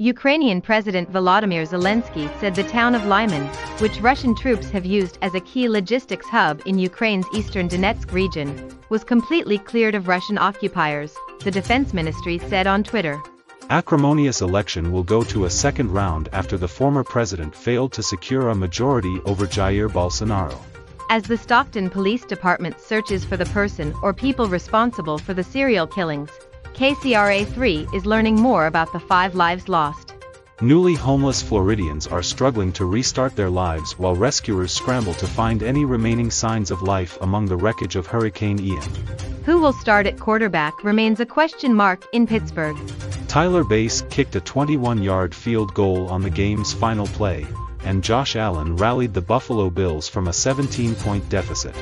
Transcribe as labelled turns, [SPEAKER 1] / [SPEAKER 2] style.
[SPEAKER 1] Ukrainian President Volodymyr Zelensky said the town of Lyman, which Russian troops have used as a key logistics hub in Ukraine's eastern Donetsk region, was completely cleared of Russian occupiers, the defense ministry said on Twitter.
[SPEAKER 2] Acrimonious election will go to a second round after the former president failed to secure a majority over Jair Bolsonaro.
[SPEAKER 1] As the Stockton Police Department searches for the person or people responsible for the serial killings, KCRA3 is learning more about the five lives lost.
[SPEAKER 2] Newly homeless Floridians are struggling to restart their lives while rescuers scramble to find any remaining signs of life among the wreckage of Hurricane Ian.
[SPEAKER 1] Who will start at quarterback remains a question mark in Pittsburgh.
[SPEAKER 2] Tyler Bass kicked a 21-yard field goal on the game's final play, and Josh Allen rallied the Buffalo Bills from a 17-point deficit.